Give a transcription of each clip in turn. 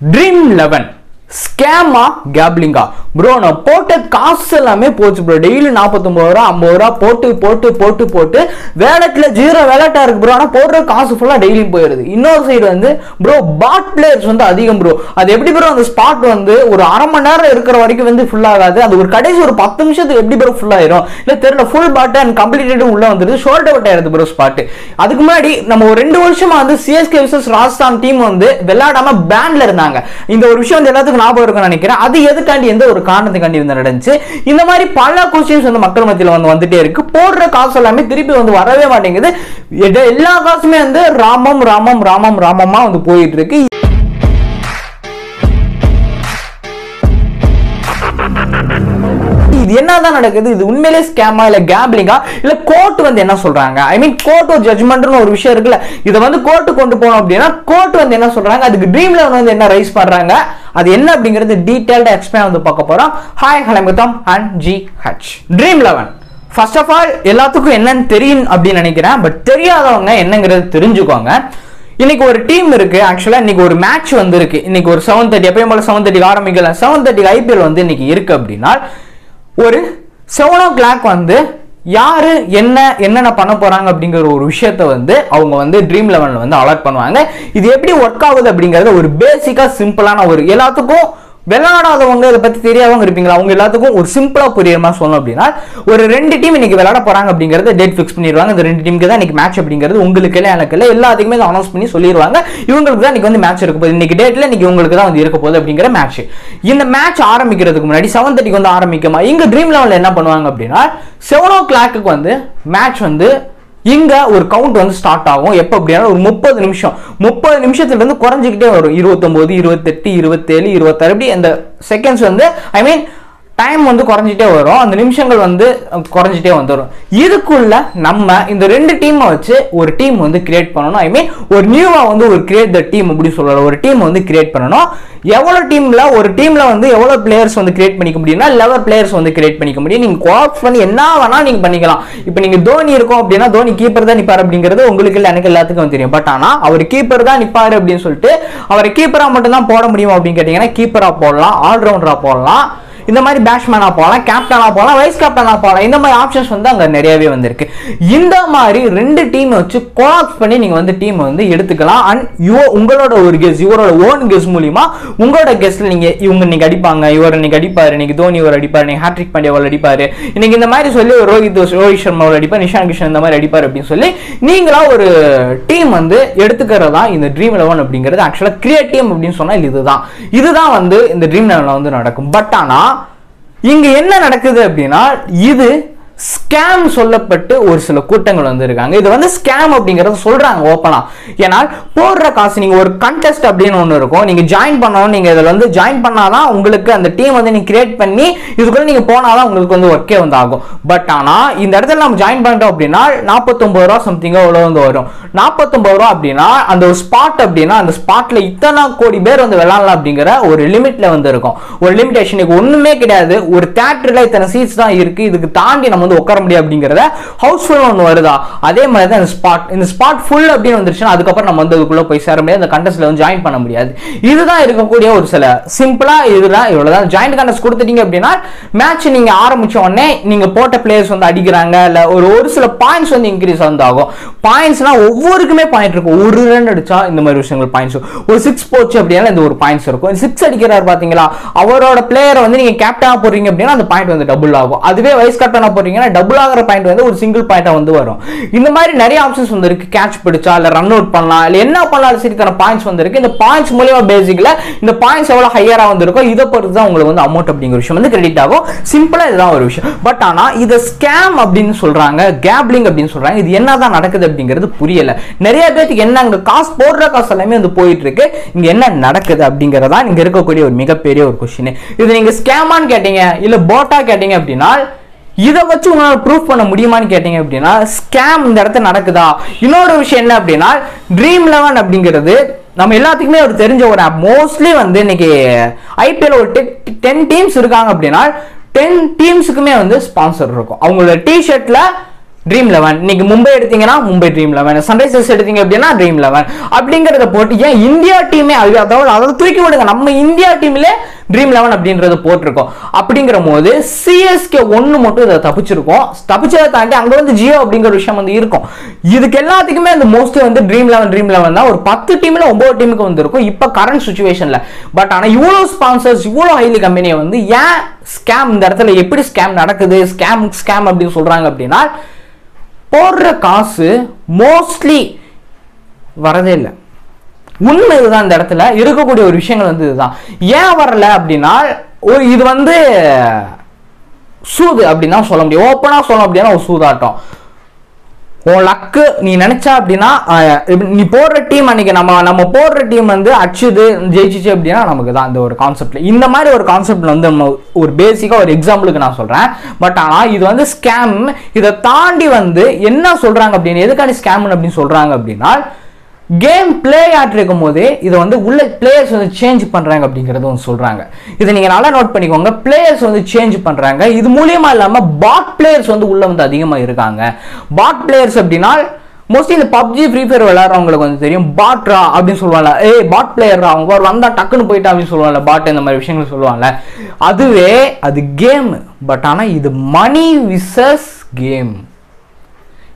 Dream eleven ஸ்கேமா கேப்லிங்கா bro நான் போட்ட காசு எல்லாமே போச்சு ப்ரோ டெய்லி நாற்பத்தொம்பது ரூபா ஐம்பது ரூபா போட்டு போட்டு போட்டு போட்டு வேலட்டில் ஜீரோ வேலட்டாக இருக்கு ப்ரோ ஆனால் போடுற காசு ஃபுல்லாக டெய்லியும் போயிடுது இன்னொரு சைடு வந்து ப்ரோ பாட் பிளேயர்ஸ் வந்து அதிகம் ப்ரோ அது எப்படி ப்ரோ அந்த ஸ்பாட் வந்து ஒரு அரை மணி நேரம் இருக்கிற வரைக்கும் வந்து ஃபுல் ஆகாது. அது ஒரு கடைசி ஒரு பத்து நிமிஷத்துக்கு எப்படி ப்ரோ ஃபுல் ஆயிரும்? இல்லை தெரியல ஃபுல் பாட் அண்ட் கம்ப்ளீட்டடும் உள்ளே வந்துருது. ஷோல்டர் அவுட் ஆயிருது ப்ரோ ஸ்பாட்டு அதுக்கு முன்னாடி நம்ம ஒரு ரெண்டு வருஷமாக வந்து சிஎஸ்கே விசஸ் ராஜஸ்தான் டீம் வந்து விளையாடாம பேன்ல இருந்தாங்க. இந்த ஒரு விஷயம் வந்து எல்லாத்துக்கும் ஞாபகம் இருக்கும்னு நினைக்கிறேன். அது எதுக்காண்டி எந்த ஒரு காரணத்துக்காண்டி வந்து நடந்துச்சு? இந்த மாதிரி பல கொஸ்டின்ஸ் வந்து மக்கள் மத்தியில் வந்து வந்துட்டே இருக்கு. போடுற காசு எல்லாமே திருப்பி வந்து வரவே மாட்டேங்குது. எல்லா காசுமே வந்து ராமம் ராமம் ராமம் ராமமா வந்து போயிட்டு இருக்கு இது என்னதான் நடக்குது? இது உண்மையிலே ஸ்கேமா இல்ல கேம்பிளிங்கா இல்ல கோர்ட் வந்து என்ன சொல்றாங்க? ஐ மீன் கோர்ட் ஒரு ஜட்மெண்ட்னு ஒரு விஷயம் இருக்குல்ல. இதை வந்து கோர்ட்டு கொண்டு போனோம் அப்படின்னா கோர்ட் வந்து என்ன சொல்றாங்க? அதுக்கு ட்ரீம் லெவன் வந்து என்ன ரைஸ் பண்றாங்க? அது என்ன அப்படிங்கிறது டீட்டெயில்டாக எக்ஸ்பிளைன் வந்து பார்க்க போகிறோம் ஹாய் ஹலமிதம் and G H dream eleven first of all எல்லாத்துக்கும் என்னன்னு தெரியும் அப்படின்னு நினைக்கிறேன். பட் தெரியாதவங்க என்னங்கிறது தெரிஞ்சுக்கோங்க. இன்னைக்கு ஒரு டீம் இருக்கு. ஆக்சுவலா இன்னைக்கு ஒரு மேட்ச் வந்து இருக்கு இன்னைக்கு ஒரு செவன் தேர்ட்டி எப்பயும் போல செவன் தேர்ட்டிக்கு ஆரம்பிக்கல. செவன் தேர்ட்டிக்கு ஐபிஎல் வந்து இன்னைக்கு இருக்கு அப்படின்னா ஒரு செவன் ஓ கிளாக் வந்து யாரு என்ன என்னென்ன பண்ண போறாங்க அப்படிங்கிற ஒரு விஷயத்த வந்து அவங்க வந்து ட்ரீம் லெவனில் வந்து அலர்ட் பண்ணுவாங்க. இது எப்படி ஒர்க் ஆகுது அப்படிங்கறத ஒரு பேசிக்கா சிம்பிளான ஒரு எல்லாத்துக்கும் விளையாடாதவங்க இதை பத்தி தெரியாதவங்க இருப்பீங்களா? அவங்க எல்லாத்துக்கும் ஒரு சிம்பிளா புரியுற மாதிரி சொல்லணும் அப்படின்னா ஒரு ரெண்டு டீம் இன்னைக்கு விளையாட போறாங்க அப்படிங்கிறத டேட் ஃபிக்ஸ் பண்ணிடுவாங்க. இந்த ரெண்டு டீமுக்கு தான் இன்னைக்கு மேட்ச் அப்படிங்கிறது உங்களுக்கு இல்லை எனக்கு இல்லை எல்லாத்துக்குமே அனௌன்ஸ் பண்ணி சொல்லிடுவாங்க. இவங்களுக்கு தான் இன்னைக்கு வந்து மேட்ச் இருக்க போகுது. இன்னைக்கு டேட்ல இன்னைக்கு உங்களுக்கு தான் வந்து இருக்க போகுது அப்படிங்கிற மேட்ச் இந்த மேட்ச் ஆரம்பிக்கிறதுக்கு முன்னாடி செவன் தேர்ட்டிக்கு வந்து ஆரம்பிக்குமா? இங்க ட்ரீம் லெவலில் என்ன பண்ணுவாங்க அப்படின்னா செவன் ஓ கிளாக்கு வந்து மேட்ச் வந்து இங்க ஒரு கவுண்ட் வந்து ஸ்டார்ட் ஆகும். எப்போ அப்படின்னா ஒரு முப்பது நிமிஷம். முப்பது நிமிஷத்துல இருந்து குறைஞ்சிக்கிட்டே வரும். இருபத்தொன்பது இருபத்தெட்டு இருபத்தேழு இருபத்தாறு இப்படி அந்த செகண்ட்ஸ் வந்து ஐ மீன் டைம் வந்து குறைஞ்சிட்டே வரும். அந்த நிமிஷங்கள் வந்து குறைஞ்சிட்டே வந்துடும் இதுக்குள்ள நம்ம இந்த ரெண்டு டீமை வச்சு ஒரு டீம் வந்து கிரியேட் பண்ணணும். ஐ மீன் ஒரு நியூவா வந்து ஒரு கிரியேட் த டீம் அப்படி சொல்லலாம். ஒரு டீம் வந்து கிரியேட் பண்ணணும். எவ்வளோ டீமில் ஒரு டீமில் வந்து எவ்வளோ பிளேயர்ஸ் வந்து கிரியேட் பண்ணிக்க முடியும்னா லெவல் பிளேயர்ஸ் வந்து கிரியேட் பண்ணிக்க முடியும். நீங்கள் கோஆப்ஸ் பண்ணி என்ன வேணால் நீங்கள் பண்ணிக்கலாம். இப்போ நீங்கள் தோனி இருக்கும் அப்படின்னா தோனி கீப்பர் தான் நிற்பார் அப்படிங்கிறது உங்களுக்கு இல்லை எனக்கு எல்லாத்துக்கும் தெரியும். பட் ஆனால் அவர் கீப்பர் தான் நிற்பார் அப்படின்னு சொல்லிட்டு அவரை கீப்பராக மட்டும்தான் போட முடியும் அப்படின்னு கேட்டிங்கன்னா கீப்பராக போடலாம் ஆல்ரவுண்டராக போடலாம். இந்த மாதிரி பேட்ஸ்மேனா போகலாம் கேப்டனாக போகலாம் வைஸ் கேப்டனாக போகலாம் இந்த மாதிரி ஆப்ஷன்ஸ் வந்து அங்கே நிறையவே வந்திருக்கு. இந்த மாதிரி ரெண்டு டீம் வச்சு கோலாப்ஸ் பண்ணி நீங்கள் வந்து டீம் வந்து எடுத்துக்கலாம். அண்ட் யூ உங்களோட ஒரு கெஸ் இவரோட ஓன் கெஸ் மூலிமா உங்களோட கெஸ்ட்ல நீங்க இவங்க இன்னைக்கு அடிப்பாங்க இவர் இன்னைக்கு அடிப்பாரு இன்னைக்கு தோனி இவர் அடிப்பாரு இன்னைக்கு ஹாட்ரிக் பாண்டியா அவர் அடிப்பாரு இன்னைக்கு இந்த மாதிரி சொல்லி ரோஹித் ரோஹித் சர்மா அவர் அடிப்பார் நிஷான் கிஷன் இந்த மாதிரி அடிப்பார் அப்படின்னு சொல்லி நீங்களா ஒரு டீம் வந்து எடுத்துக்கிறதா இந்த ட்ரீம் லெவன் அப்படிங்கிறது. ஆக்சுவலாக கிரியேட் டீம் அப்படின்னு சொன்னால் இதுதான் இதுதான் வந்து இந்த ட்ரீம் லெவனில் வந்து நடக்கும். பட் ஆனால் இங்க என்ன நடக்குது அப்படின்னா இது ஸ்கேம் சொல்லப்பட்டு ஒரு சில கூட்டங்கள் வந்து இருக்காங்க இது வந்து ஸ்கேம் அப்படிங்கிறத சொல்கிறாங்க ஓப்பனாக ஏன்னா போடுற காசு நீங்கள் ஒரு கண்டெஸ்ட் அப்படின்னு ஒன்று இருக்கும். நீங்கள் ஜாயின் பண்ணணும் நீங்கள் இதில் வந்து ஜாயின் பண்ணாதான் உங்களுக்கு அந்த டீம் வந்து நீங்கள் கிரியேட் பண்ணி இதுக்குள்ளே நீங்கள் போனால் தான் உங்களுக்கு வந்து ஒர்க்கே வந்து ஆகும். பட் ஆனால் இந்த இடத்துல நம்ம ஜாயின் பண்ணிட்டோம் அப்படின்னா நாற்பத்தொம்பது ரூபா சம்திங்காக அவ்வளோ வந்து வரும். நாற்பத்தொம்பது ரூபா அப்படின்னா அந்த ஒரு ஸ்பாட் அப்படின்னா அந்த ஸ்பாட்டில் இத்தனை கோடி பேர் வந்து விளாட்லாம் அப்படிங்கிற ஒரு லிமிட்டில் வந்து இருக்கும். ஒரு லிமிடேஷன் ஒன்றுமே கிடையாது. ஒரு தேட்டரில் இத்தனை சீட்ஸ் தான் இருக்குது இதுக்கு தாண்டி நம்ம வந்து உட்கார முடியும் அப்படிங்கிறத ஹவுஸ்ஃபுல் ஒன்று வருதா? அதே மாதிரி தான் இந்த ஸ்பாட் இந்த ஸ்பாட் ஃபுல் அப்படின்னு வந்துருச்சுன்னா அதுக்கப்புறம் நம்ம வந்து அதுக்குள்ளே போய் சேர முடியாது. அந்த கண்டஸ்ட்ல வந்து ஜாயின் பண்ண முடியாது. இதுதான் இருக்கக்கூடிய ஒரு சில சிம்பிளா இதுதான் இவ்வளவுதான். ஜாயிண்ட் கண்டஸ்ட் கொடுத்துட்டீங்க அப்படின்னா மேட்ச் நீங்க ஆரம்பிச்ச உடனே நீங்க போட்ட பிளேயர்ஸ் வந்து அடிக்கிறாங்க. இல்ல ஒரு ஒரு சில பாயிண்ட்ஸ் வந்து இன்க்ரீஸ் வந்து ஆகும். பாயிண்ட்ஸ்னா ஒவ்வொருக்குமே பாயிண்ட் இருக்கும். ஒரு ரன் அடிச்சா இந்த மாதிரி விஷயங்கள் பாயிண்ட்ஸ் ஒரு சிக்ஸ் போச்சு அப்படின்னா இந்த ஒரு பாயிண்ட்ஸ் இருக்கும். சிக்ஸ் அடிக்கிறார் பாத்தீங்களா? அவரோட பிளேயரை வந்து நீங்கள் கேப்டனாக போடுறீங்க அப்படின்னா அந்த பாயிண்ட் வந்து டபுள் ஆகும். அதுவே வைஸ் கேப்டனா பார்த்தீங்கன்னா டபுள் ஆகிற பாயிண்ட் வந்து ஒரு சிங்கிள் பாயிண்டா வந்து வரும். இந்த மாதிரி நிறைய ஆப்ஷன்ஸ் வந்து கேட்ச் பிடிச்சா இல்லை ரன் அவுட் பண்ணலாம் இல்லை என்ன பண்ணாலும் சரி தர பாயிண்ட்ஸ் வந்துருக்கு. இந்த பாயிண்ட்ஸ் மூலியமா பேசிக்கில் இந்த பாயிண்ட்ஸ் எவ்வளோ ஹையராக வந்திருக்கோ இதை பொறுத்து தான் உங்களுக்கு வந்து அமௌண்ட் அப்படிங்கிற விஷயம் வந்து கிரெடிட் ஆகும். சிம்பிளாக இதுதான் ஒரு விஷயம். பட் ஆனால் இதை ஸ்கேம் அப்படின்னு சொல்கிறாங்க கேப்லிங் அப்படின்னு சொல்கிறாங்க இது என்னதான் நடக்குது அப்படிங்கிறது புரியல. நிறைய பேருக்கு என்ன அங்கே காசு போடுற காசு எல்லாமே வந்து போயிட்டு இருக்கு என்ன நடக்குது அப்படிங்கறதா இங்கே இருக்கக்கூடிய ஒரு மிகப்பெரிய ஒரு கொஷின் இது நீங்கள் ஸ்கேமான்னு கேட்டீங்க இல்லை போட்டா கேட்டீங்க அப்படின்னா இதை வச்சு உங்களால் ப்ரூஃப் பண்ண முடியுமான்னு கேட்டீங்க அப்படின்னா ஸ்கேம் இந்த இடத்துல நடக்குதா? இன்னொரு விஷயம் என்ன அப்படின்னா ட்ரீம் லெவன் அப்படிங்கிறது நம்ம எல்லாத்துக்குமே ஒரு தெரிஞ்ச ஒரு ஆப் மோஸ்ட்லி வந்து இன்னைக்கு ஐபிஎல் ஒரு டென் டீம்ஸ் இருக்காங்க அப்படின்னா டென் டீம்ஸுக்குமே வந்து ஸ்பான்சர் இருக்கும். அவங்களோட டிஷர்ட்டில் ட்ரீம் லெவன் இன்னைக்கு மும்பை எடுத்தீங்கன்னா மும்பை ட்ரீம் லெவன் சன்ரைசர்ஸ் எடுத்தீங்க அப்படின்னா ட்ரீம் லெவன் அப்படிங்கிறத போட்டு ஏன் இந்தியா டீமே அது அதாவது அதை தூக்கி விடுங்க. நம்ம இந்தியா டீம்ல ட்ரீம் லெவன் அப்படின்றத போட்டிருக்கோம். அப்படிங்கிற போது சிஎஸ்கே ஒன்று மட்டும் இதை தப்பிச்சிருக்கோம். தப்பிச்சதை தாண்டி அங்கே வந்து ஜியோ அப்படிங்கிற விஷயம் வந்து இருக்கும். இதுக்கு எல்லாத்துக்குமே அந்த மோஸ்ட்லி வந்து ட்ரீம் லெவன் ட்ரீம் லெவன் தான். ஒரு பத்து டீம்ல ஒன்பது டீமுக்கு வந்திருக்கும். இப்போ கரண்ட் சுச்சுவேஷனில் பட் ஆனால் இவ்வளோ ஸ்பான்சர்ஸ் இவ்வளோ ஹைலி கம்பெனியை வந்து ஏன் ஸ்கேம் இந்த இடத்துல எப்படி ஸ்கேம் நடக்குது ஸ்கேம் ஸ்கேம் அப்படின்னு சொல்கிறாங்க அப்படின்னா போடுற காசு மோஸ்ட்லி வரதே இல்லை. உண்மை இதுதான் இந்த இடத்துல. இருக்கக்கூடிய ஒரு விஷயங்கள் வந்து இதுதான். ஏன் வரல அப்படின்னா ஒரு இது வந்து சூது அப்படின்னு தான் சொல்ல முடியும். ஓப்பனாக சொல்ல அப்படின்னா ஒரு சூதாட்டம். உன் லக்கு நீ நினைச்சா அப்படின்னா நீ போடுற டீம் அன்னைக்கு நம்ம நம்ம போடுற டீம் வந்து அச்சுது ஜெயிச்சிச்சு அப்படின்னா நமக்கு தான் அந்த ஒரு கான்செப்ட்ல இந்த மாதிரி ஒரு கான்செப்ட்ல வந்து நம்ம ஒரு பேசிக்கா ஒரு எக்ஸாம்பிளுக்கு நான் சொல்றேன். பட் ஆனா இது வந்து ஸ்கேம் இதை தாண்டி வந்து என்ன சொல்றாங்க அப்படின்னு எதுக்காண்டி ஸ்கேம் அப்படின்னு சொல்றாங்க அப்படின்னா கேம் பிளே ஆட்டு இருக்கும் இதை வந்து உள்ள பிளேயர்ஸ் வந்து சேஞ்ச் பண்ணுறாங்க அப்படிங்கிறதும் வந்து இதை நீங்கள் நல்லா நோட் பண்ணிக்கோங்க. பிளேயர்ஸ் வந்து சேஞ்ச் பண்ணுறாங்க இது மூலியமாக இல்லாமல் பாட் பிளேயர்ஸ் வந்து உள்ளே வந்து அதிகமாக இருக்காங்க. பாட் பிளேயர்ஸ் அப்படின்னா மோஸ்ட்லி இந்த பப்ஜி ஃப்ரீ ஃபயர் விளையாடுறவங்களுக்கு வந்து தெரியும். பாட்ரா அப்படின்னு சொல்லுவாங்கல்ல. ஏய் பாட் பிளேயர்ரா அவங்க ஒரு வந்தால் டக்குன்னு போயிட்டா அப்படின்னு சொல்லுவாங்கல்ல. பாட் இந்த மாதிரி விஷயங்கள் சொல்லுவாங்கல்ல. அதுவே அது கேம் பட் ஆனால் இது மணி விசஸ் கேம்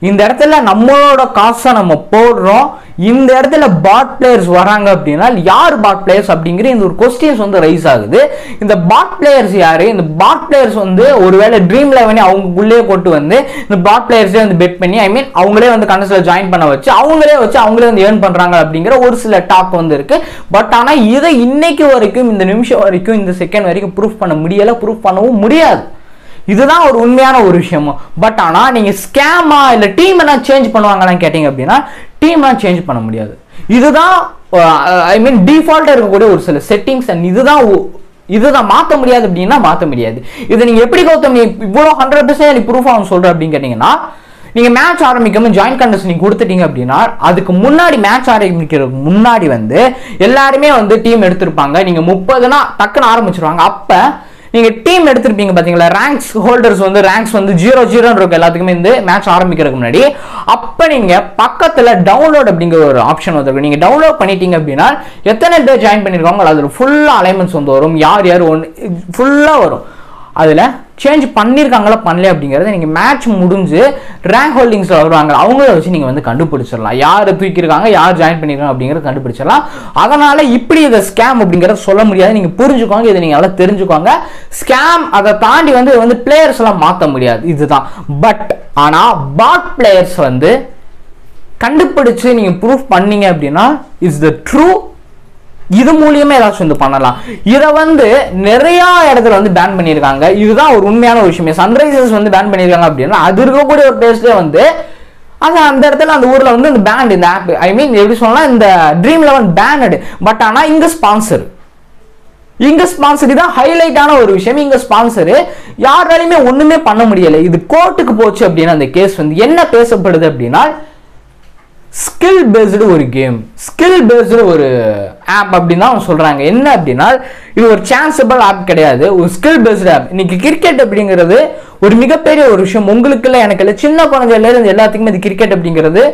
இந்த இடத்துல நம்மளோட காசை நம்ம போடுறோம். இந்த இடத்துல பாட் பிளேயர்ஸ் வராங்க அப்படின்னா யார் பாட் பிளேயர்ஸ் அப்படிங்கிற இந்த ஒரு கொஸ்டின்ஸ் வந்து ரைஸ் ஆகுது. இந்த பாட் பிளேயர்ஸ் யாரு? இந்த பாட் பிளேயர்ஸ் வந்து ஒருவேளை ட்ரீம் லெவனே அவங்களுக்குள்ளேயே கொண்டு வந்து இந்த பாட் பிளேயர்ஸே வந்து பெட் பண்ணி ஐ மீன் அவங்களே வந்து கனசில் ஜாயின் பண்ண வச்சு அவங்களே வச்சு அவங்களே வந்து ஏர்ன் பண்றாங்க அப்படிங்கிற ஒரு சில டாக் வந்து இருக்கு. பட் ஆனா இதை இன்னைக்கு வரைக்கும் இந்த நிமிஷம் வரைக்கும் இந்த செகண்ட் வரைக்கும் ப்ரூஃப் பண்ண முடியல ப்ரூஃப் பண்ணவும் முடியாது. இதுதான் ஒரு உண்மையான ஒரு விஷயமும் பட் ஆனால் நீங்கள் ஸ்கேமா இல்லை டீம் என்ன சேஞ்ச் பண்ணுவாங்கன்னு கேட்டிங்க அப்படின்னா டீம்லாம் சேஞ்ச் பண்ண முடியாது. இதுதான் ஐ மீன் டிஃபால்ட்டாக இருக்கக்கூடிய ஒரு சில செட்டிங்ஸ் அண்ட் இதுதான் இதுதான் மாற்ற முடியாது அப்படின்னா மாற்ற முடியாது. இதை நீங்கள் எப்படி கௌதம் நீ இவ்வளோ ஹண்ட்ரட் பர்சன்ட் நீ ப்ரூஃப் ஆகும் சொல்கிற அப்படின்னு கேட்டீங்கன்னா நீங்கள் மேட்ச் ஆரம்பிக்கும் ஜாயின் கண்டஸ் நீங்கள் கொடுத்துட்டீங்க அப்படின்னா அதுக்கு முன்னாடி மேட்ச் ஆரம்பிக்கிறதுக்கு முன்னாடி வந்து எல்லாருமே வந்து டீம் எடுத்திருப்பாங்க. நீங்கள் முப்பதுனா டக்குன்னு ஆரம்பிச்சிருவாங்க. அப்போ நீங்கள் டீம் எடுத்திருப்பீங்க பார்த்தீங்களா ரேங்க்ஸ் ஹோல்டர்ஸ் வந்து ரேங்க்ஸ் வந்து ஜீரோ ஜீரோன்னு இருக்கும் எல்லாத்துக்குமே இந்த மேட்ச் ஆரம்பிக்கிறதுக்கு முன்னாடி. அப்போ நீங்கள் பக்கத்தில் டவுன்லோட் அப்படிங்கிற ஒரு ஆப்ஷன் வந்துருக்கு நீங்கள் டவுன்லோட் பண்ணிட்டீங்க அப்படின்னா எத்தனை பேர் ஜாயின் பண்ணியிருக்காங்களோ அதில் ஃபுல்லாக அலைன்மெண்ட்ஸ் வந்து வரும். யார் யார் ஒன்று ஃபுல்லாக வரும். அதில் சேஞ்ச் பண்ணியிருக்காங்களா பண்ணல அப்படிங்கிறத நீங்கள் மேட்ச் முடிஞ்சு ரேங்க் ஹோல்டிங்ஸில் வருவாங்க. அவங்கள வச்சு நீங்கள் வந்து கண்டுபிடிச்சிடலாம். யார் தூக்கியிருக்காங்க யார் ஜாயின் பண்ணிருக்காங்க அப்படிங்கிறத கண்டுபிடிச்சிடலாம். அதனால் இப்படி இதை ஸ்கேம் அப்படிங்கிறத சொல்ல முடியாது. நீங்கள் புரிஞ்சுக்கோங்க இதை நீங்கள் நல்லா தெரிஞ்சுக்கோங்க. ஸ்கேம் அதை தாண்டி வந்து வந்து பிளேயர்ஸ் எல்லாம் மாற்ற முடியாது. இதுதான். பட் ஆனால் பாட் பிளேயர்ஸ் வந்து கண்டுபிடிச்சு நீங்கள் ப்ரூஃப் பண்ணீங்க அப்படின்னா இஸ் த ட்ரூ இது மூலியமா ஏதாச்சும் வந்து பண்ணலாம். இதை வந்து நிறைய இடத்துல வந்து பேன் பண்ணியிருக்காங்க. இதுதான் ஒரு உண்மையான ஒரு விஷயமே. சன்ரைசர்ஸ் வந்து பேன் பண்ணியிருக்காங்க அப்படின்னா அது இருக்கக்கூடிய ஒரு பிளேஸ்ல வந்து அது அந்த இடத்துல அந்த ஊரில் வந்து இந்த பேண்ட் இந்த ஆப் ஐ மீன் எப்படி சொல்லலாம் இந்த ட்ரீம் லெவன் பேனடு பட் ஆனால் இங்க ஸ்பான்சர் இங்க ஸ்பான்சர் தான் ஹைலைட்டான ஒரு விஷயம். இங்க ஸ்பான்சர் யாராலையுமே ஒண்ணுமே பண்ண முடியல. இது கோர்ட்டுக்கு போச்சு அப்படின்னா அந்த கேஸ் வந்து என்ன பேசப்படுது அப்படின்னா ஸ்கில் பேஸ்டு ஒரு கேம் ஸ்கில் பேஸ்டு ஒரு ஆப் அப்படின்னு தான் அவங்க சொல்கிறாங்க என்ன அப்படின்னா இது ஒரு சான்சபிள் ஆப் கிடையாது. ஒரு ஸ்கில் பேஸ்டு ஆப் இன்னைக்கு கிரிக்கெட் அப்படிங்கிறது ஒரு மிகப்பெரிய ஒரு விஷயம். உங்களுக்கு இல்லை எனக்கு இல்லை சின்ன குழந்தையில இருந்து எல்லாத்துக்குமே இது கிரிக்கெட் அப்படிங்கிறது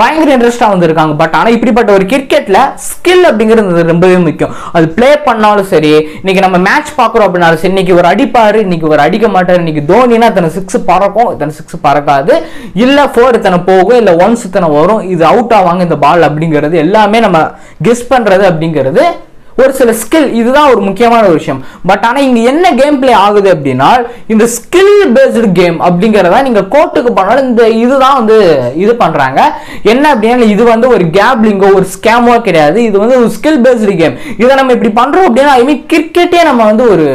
பயங்கர இன்ட்ரெஸ்டாக வந்திருக்காங்க. பட் ஆனால் இப்படிப்பட்ட ஒரு கிரிக்கெட்டில் ஸ்கில் அப்படிங்கிறது ரொம்பவே முக்கியம். அது ப்ளே பண்ணாலும் சரி இன்னைக்கு நம்ம மேட்ச் பார்க்குறோம் அப்படின்னாலும் சரி இன்னைக்கு ஒரு அடிப்பார் இன்னைக்கு ஒரு அடிக்க மாட்டார் இன்னைக்கு தோனினா இத்தனை சிக்ஸ் பறக்கும் இத்தனை சிக்ஸ் பறக்காது. இல்லை ஃபோர் இத்தனை போகும் இல்லை ஒன்ஸ் இத்தனை வரும் இது அவுட் ஆவாங்க இந்த பால் அப்படிங்கிறது எல்லாமே நம்ம கெஸ் பண்ணுறது அப்படிங்கிறது ஒரு சில ஸ்கில் இதுதான் ஒரு முக்கியமான ஒரு விஷயம். பட் ஆனால் இங்கே என்ன கேம் பிளே ஆகுது அப்படின்னா இந்த ஸ்கில் பேஸ்டு கேம் அப்படிங்கிறத நீங்கள் கோர்ட்டுக்கு போனாலும் இந்த இதுதான் வந்து இது பண்ணுறாங்க என்ன அப்படின்னா இது வந்து ஒரு கேப்லிங்கோ ஒரு ஸ்கேமோ கிடையாது. இது வந்து ஒரு ஸ்கில் பேஸ்டு கேம் இதை நம்ம இப்படி பண்ணுறோம் அப்படின்னா ஐ மீன் கிரிக்கெட்டே நம்ம வந்து ஒரு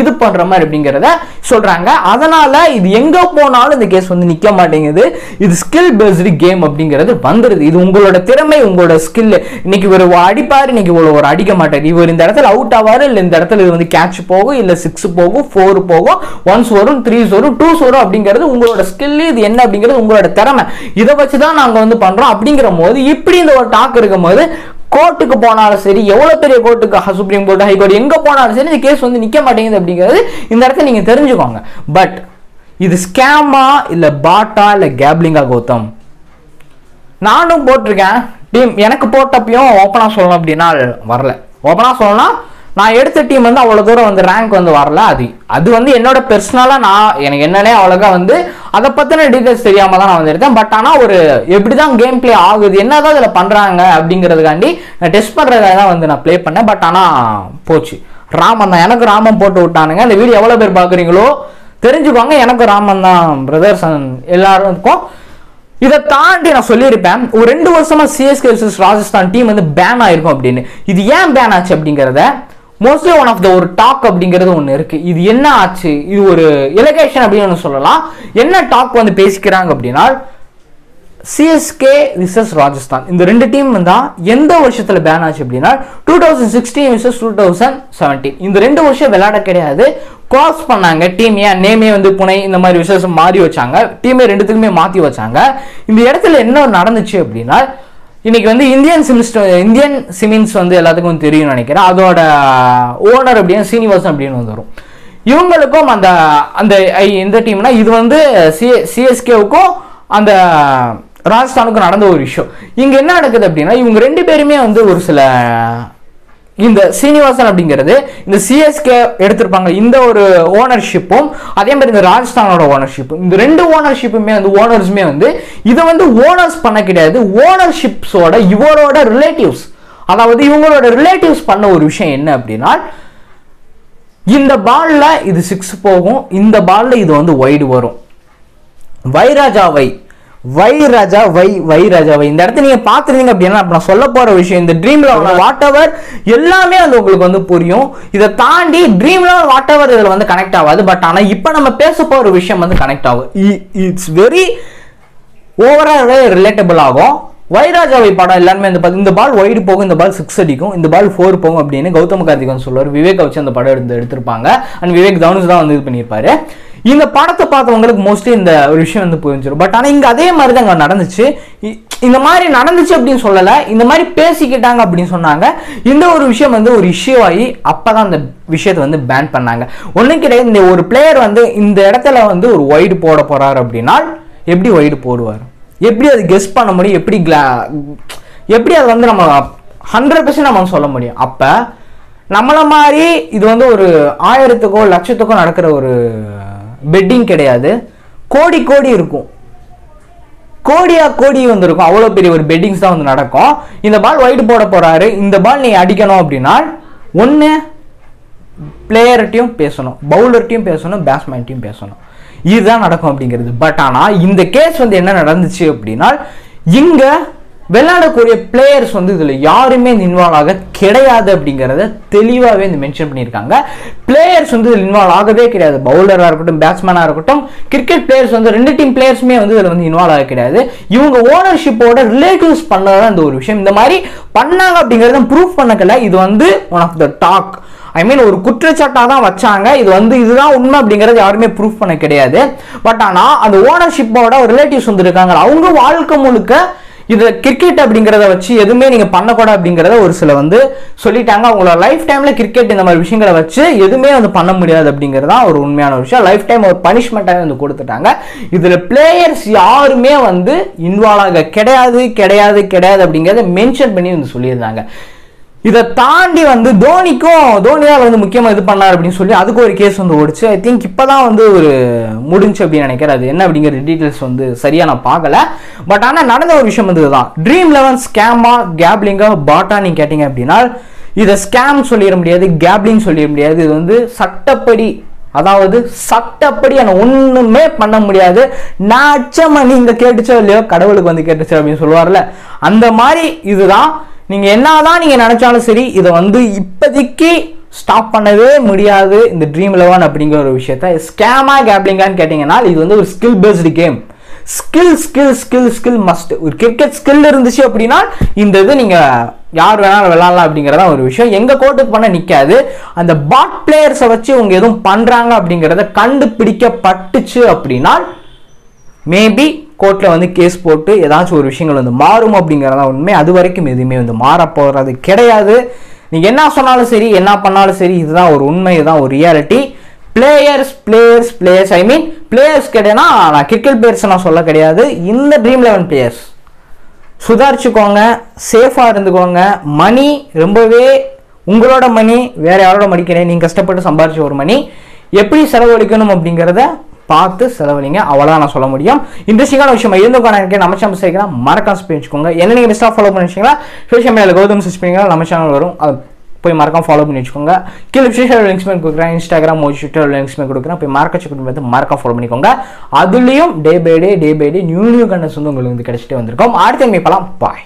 இது பண்ணுற மாதிரி அப்படிங்கிறத சொல்கிறாங்க அதனால் இது எங்கே போனாலும் இந்த கேஸ் வந்து நிற்க மாட்டேங்குது. இது ஸ்கில் பேஸ்டு கேம் அப்படிங்கிறது வந்துடுது இது உங்களோட திறமை உங்களோட ஸ்கில் இன்னைக்கு ஒரு அடிப்பார் இன்னைக்கு ஒரு அடிக்க மாட்டாரு. இவர் இந்த இடத்துல அவுட் ஆவாரு இல்லை இந்த இடத்துல இது வந்து கேட்ச் போகும் இல்லை சிக்ஸ் போகும் ஃபோர் போகும் ஒன்ஸ் வரும் த்ரீஸ் வரும் டூஸ் வரும் அப்படிங்கிறது உங்களோட ஸ்கில் இது என்ன அப்படிங்கிறது உங்களோட திறமை. இதை வச்சு தான் நாங்கள் வந்து பண்ணுறோம் அப்படிங்கிற போது இப்படி இந்த ஒரு டாக் இருக்கும் போது கோர்ட்டுக்கு போனாலும் சரி எவ்வளோ பெரிய கோர்ட்டுக்கு சுப்ரீம் கோர்ட் ஹைகோர்ட் எங்கே போனாலும் சரி இந்த கேஸ் வந்து நிற்க மாட்டேங்குது அப்படிங்கிறது இந்த இடத்துல நீங்கள் தெரிஞ்சுக்கோங்க. பட் இது ஸ்கேமா இல்லை பாட்டா இல்லை கேப்லிங்கா கௌதம்? நானும் போட்டிருக்கேன். டீம் எனக்கு போட்டப்பையும் ஓப்பனாக சொல்லணும் அப்படின்னா வரல. ஓப்பனாக சொல்லலாம் நான் எடுத்த டீம் வந்து அவ்வளோ தூரம் வந்து ரேங்க் வந்து வரல அது. அது வந்து என்னோட பர்சனலாக நான் எனக்கு என்னன்னே அவ்வளோக்கா வந்து அதை பற்றின டீட்டெயில்ஸ் தெரியாமல் தான் நான் வந்து எடுத்தேன் பட் ஆனால் ஒரு எப்படி தான் கேம் ப்ளே ஆகுது என்ன தான் இதில் பண்ணுறாங்க அப்படிங்கிறதுக்காண்டி நான் டெஸ்ட் பண்ணுறதுக்காக தான் வந்து நான் ப்ளே பண்ணேன். பட் ஆனால் போச்சு. ராமன் தான் எனக்கு ராமன் போட்டு விட்டானுங்க. இந்த வீடியோ எவ்வளோ பேர் பார்க்குறீங்களோ தெரிஞ்சுக்கோங்க எனக்கு ராமன் தான் பிரதர்ஸ் எல்லாருக்கும். இதை தாண்டி நான் சொல்லியிருப்பேன் ஒரு ரெண்டு வருஷமா சிஎஸ்கே வர்சஸ் ராஜஸ்தான் டீம் வந்து பேன் ஆயிருக்கும் அப்படின்னு. இது ஏன் பேன் ஆச்சு அப்படிங்கிறத மோஸ்ட்லி ஒன் ஆஃப் த ஒரு டாக் அப்படிங்கிறது ஒன்று இருக்கு. இது என்ன ஆச்சு? இது ஒரு எலகேஷன் அப்படின்னு ஒன்று சொல்லலாம். என்ன டாக் வந்து பேசிக்கிறாங்க அப்படின்னா சிஎஸ்கே விசஸ் ராஜஸ்தான் இந்த ரெண்டு டீம் தான் எந்த வருஷத்தில் பேன் ஆச்சு அப்படின்னா two thousand sixteen versus two thousand seventeen இந்த ரெண்டு வருஷம் விளையாட கிடையாது. கிராஸ் பண்ணாங்க டீம் ஏன் நேமே வந்து புனை இந்த மாதிரி விசேஷம் மாறி வச்சாங்க. டீமே ரெண்டுத்துக்குமே மாற்றி வச்சாங்க. இந்த இடத்துல என்ன நடந்துச்சு அப்படின்னா இன்னைக்கு வந்து இந்தியன் சிமிஸ்ட் இந்தியன் சிமின்ஸ் வந்து எல்லாத்துக்கும் தெரியும்னு நினைக்கிறேன். அதோட ஓனர் அப்படின்னு சீனிவாசன் அப்படின்னு வந்து வரும். இவங்களுக்கும் அந்த அந்த ஐ- இந்த டீம்னா இது வந்து சி சிஎஸ்கேவுக்கும் அந்த ராஜஸ்தானுக்கும் நடந்த ஒரு விஷயம் இங்கே என்ன நடக்குது அப்படின்னா இவங்க ரெண்டு பேருமே வந்து ஒரு சில இந்த சீனிவாசன் அப்படிங்கிறது இந்த சிஎஸ்கே எடுத்திருப்பாங்க இந்த ஒரு ஓனர்ஷிப்பும் அதே மாதிரி இந்த ராஜஸ்தானோட ஓனர்ஷிப்பும் இந்த ரெண்டு ஓனர்ஷிப்புமே வந்து ஓனர்ஸுமே வந்து இதை வந்து ஓனர்ஸ் பண்ண கிடையாது ஓனர்ஷிப்ஸோட இவரோட ரிலேட்டிவ்ஸ் அதாவது இவங்களோட ரிலேட்டிவ்ஸ் பண்ண ஒரு விஷயம் என்ன அப்படின்னா இந்த பாலில் இது சிக்ஸ் போகும் இந்த பாலில் இது வந்து ஒய்டு வரும். வைராஜாவை வை வை ராஜா வை வை ராஜா. வை இந்த இடத்த நீங்க பாத்துருந்தீங்க அப்படின்னா நான் சொல்ல போற விஷயம் இந்த ட்ரீம்ல வாட் எவர் எல்லாமே வந்து உங்களுக்கு வந்து புரியும். இதை தாண்டி ட்ரீம்ல வாட் எவர் இதுல வந்து கனெக்ட் ஆகாது. பட் ஆனா இப்ப நம்ம பேச போற விஷயம் வந்து கனெக்ட் ஆகும். இட்ஸ் வெரி ஓவராகவே ரிலேட்டபிள் ஆகும். வைராஜாவை படம் எல்லாருமே இந்த பா- இந்த பால் ஒயிடு போகும் இந்த பால் சிக்ஸ் அடிக்கும் இந்த பால் ஃபோர் போகும் அப்படின்னு கௌதம கார்த்திகன் சொல்லுவார். விவேக் வச்சு அந்த படம் எடுத்து எடுத்திருப்பாங்க. அண்ட் விவேக் தனுஷ் தான் வந்து இது பண்ணியிருப்பாரு. இந்த படத்தை பார்த்தவங்களுக்கு மோஸ்ட்லி இந்த ஒரு விஷயம் வந்து புரிஞ்சிடும் பட் ஆனால் இங்கே அதே மாதிரி தான் அங்கே நடந்துச்சு. இ- இந்த மாதிரி நடந்துச்சு அப்படின்னு சொல்லலை. இந்த மாதிரி பேசிக்கிட்டாங்க அப்படின்னு சொன்னாங்க. இந்த ஒரு விஷயம் வந்து ஒரு இஷ்யூ ஆகி அப்போ தான் அந்த விஷயத்தை வந்து பேன் பண்ணாங்க. ஒன்றும் கிடையாது. இந்த ஒரு பிளேயர் வந்து இந்த இடத்துல வந்து ஒரு ஒய்டு போட போகிறாரு அப்படின்னா எப்படி ஒய்டு போடுவார்? எப்படி அது கெஸ் பண்ண முடியும்? எப்படி கிளா எப்படி அது வந்து நம்ம ஹண்ட்ரட் பர்சன்ட் நம்ம சொல்ல முடியும்? அப்போ நம்மளை மாதிரி இது வந்து ஒரு ஆயிரத்துக்கோ லட்சத்துக்கோ நடக்கிற ஒரு பெட்டிங் கிடையாது. கோடி கோடி இருக்கும். கோடியா கோடி வந்திருக்கும். அவ்வளோ பெரிய ஒரு பெட்டிங்ஸ் தான் வந்து நடக்கும். இந்த பால் ஒயிட் போட போறாரு. இந்த பால் நீ அடிக்கணும் அப்படின்னா ஒன்று பிளேயர்கிட்டையும் பேசணும். பவுலர்கிட்டையும் பேசணும் பேட்ஸ்மேன்ட்டையும் பேசணும். இதுதான் நடக்கும் அப்படிங்கிறது. பட் ஆனால் இந்த கேஸ் வந்து என்ன நடந்துச்சு அப்படின்னா இங்கே விளையாடக்கூடிய பிளேயர்ஸ் வந்து இதில் யாருமே இன்வால்வ் ஆக கிடையாது அப்படிங்கிறத தெளிவாகவே இந்த மென்ஷன் பண்ணியிருக்காங்க. பிளேயர்ஸ் வந்து இதில் இன்வால்வ் ஆகவே கிடையாது. பவுலராக இருக்கட்டும் பேட்ஸ்மேனாக இருக்கட்டும் கிரிக்கெட் பிளேயர்ஸ் வந்து ரெண்டு டீம் பிளேயர்ஸுமே வந்து இதில் வந்து இன்வால்வ் ஆக கிடையாது. இவங்க ஓனர்ஷிப்போட ரிலேட்டிவ்ஸ் பண்ணதான் இந்த ஒரு விஷயம். இந்த மாதிரி பண்ணாங்க அப்படிங்கிறத ப்ரூஃப் பண்ணக்கல இது வந்து one of the talk I mean ஒரு குற்றச்சாட்டாக தான் வச்சாங்க. இது வந்து இதுதான் உண்மை அப்படிங்கிறது யாருமே ப்ரூஃப் பண்ண கிடையாது. பட் ஆனால் அந்த ஓனர்ஷிப்போட ரிலேட்டிவ்ஸ் வந்து இருக்காங்க. அவங்க வாழ்க்கை முழுக்க இது கிரிக்கெட் அப்படிங்கிறத வச்சு எதுவுமே நீங்கள் பண்ணக்கூடாது அப்படிங்கிறத ஒரு சில வந்து சொல்லிட்டாங்க. அவங்களோட லைஃப் டைமில் கிரிக்கெட் இந்த மாதிரி விஷயங்களை வச்சு எதுவுமே வந்து பண்ண முடியாது அப்படிங்கிறது தான் ஒரு உண்மையான விஷயம். லைஃப் டைம் ஒரு பனிஷ்மெண்ட்டாக வந்து கொடுத்துட்டாங்க. இதில் பிளேயர்ஸ் யாருமே வந்து இன்வால்வ் ஆக கிடையாது கிடையாது கிடையாது அப்படிங்கிறத மென்ஷன் பண்ணி வந்து சொல்லியிருந்தாங்க. இதை தாண்டி வந்து தோனிக்கும் தோனி தான் வந்து முக்கியமாக இது பண்ணார் அப்படின்னு சொல்லி அதுக்கு ஒரு கேஸ் வந்து ஓடிச்சு. ஐ திங்க் இப்போ தான் வந்து ஒரு முடிஞ்சு அப்படின்னு நினைக்கிறேன். அது என்ன அப்படிங்கிற டீட்டெயில்ஸ் வந்து சரியாக நான் பார்க்கல. பட் ஆனால் நடந்த ஒரு விஷயம் வந்து இதுதான். ட்ரீம் லெவன் ஸ்கேமா கேப்லிங்கா பாட்டா நீங்கள் கேட்டிங்க அப்படின்னா இதை ஸ்கேம் சொல்லிட முடியாது கேப்லிங் சொல்லிட முடியாது. இது வந்து சட்டப்படி அதாவது சட்டப்படி என்ன ஒண்ணுமே பண்ண முடியாது. நான் அச்சமா நீங்க கேட்டுச்சோ இல்லையோ கடவுளுக்கு வந்து கேட்டுச்சோ அப்படின்னு சொல்லுவார்ல. அந்த மாதிரி இதுதான் நீங்க என்னதான் நீங்க நினைச்சாலும் சரி இதை வந்து இப்போதைக்கு ஸ்டாப் பண்ணவே முடியாது இந்த ட்ரீம் லெவன் அப்படிங்கிற ஒரு விஷயத்த. ஸ்கேமா கேப்லிங்கான்னு கேட்டிங்கன்னா இது வந்து ஒரு skill based game skill skill skill skill must ஒரு கிரிக்கெட் ஸ்கில் இருந்துச்சு அப்படின்னா இந்த இது நீங்க யார் வேணாலும் விளாடலாம் அப்படிங்கிறதா ஒரு விஷயம். எங்க கோர்ட்டுக்கு பண்ண நிற்காது அந்த பாட் பிளேயர்ஸை வச்சு இவங்க எதுவும் பண்றாங்க அப்படிங்கிறத கண்டுபிடிக்கப்பட்டுச்சு அப்படின்னா மேபி கோர்ட்டில் வந்து கேஸ் போட்டு ஏதாச்சும் ஒரு விஷயங்கள் வந்து மாறும் அப்படிங்கிறதா உண்மை. அது வரைக்கும் எதுவுமே வந்து மாறப்போகிறது கிடையாது. நீங்கள் என்ன சொன்னாலும் சரி என்ன பண்ணாலும் சரி இதுதான் ஒரு உண்மை இதுதான் ஒரு reality players players players I mean players கேட்டேன்னா நான் கிரிக்கெட் பிளேயர்ஸ் நான் சொல்ல கிடையாது. இந்த ட்ரீம் லெவன் பிளேயர்ஸ் சுதாரிச்சுக்கோங்க சேஃபாக இருந்துக்கோங்க. மணி ரொம்பவே உங்களோட மணி வேறு யாரோட மடிக்கிறேன் நீங்கள் கஷ்டப்பட்டு சம்பாரிச்ச ஒரு மணி. எப்படி செலவழிக்கணும் அப்படிங்கிறத பார்த்து செலவழிங்க அவ்வளோதான் நான் சொல்ல முடியும். இன்ட்ரெஸ்டிங்கான விஷயம் இருந்துக்கோ எனக்கு நம்ம சேனல் சேர்க்கலாம் மறக்காம வச்சுக்கோங்க என்ன நீங்கள் பெஸ்ட்டாக ஃபாலோ பண்ணி வச்சிங்களா? சோஷியல் மீடியாவில் கௌதம் சர்ச் பண்ணிங்கன்னா நம்ம சேனல் வரும். அது போய் மறக்காம ஃபாலோ பண்ணி வச்சுக்கோங்க. கீழே விசேஷ லிங்க்ஸ் பண்ணி கொடுக்குறேன். இன்ஸ்டாகிராம் ட்விட்டர் லிங்க்ஸ் பண்ணி கொடுக்குறேன். போய் மறக்க செக் பண்ணி மறக்காம ஃபாலோ பண்ணிக்கோங்க. அதுலேயும் day by day day by day new new contents வந்து உங்களுக்கு வந்து கிடச்சிட்டே வந்திருக்கோம். அடுத்த மீப்பலாம் பாய்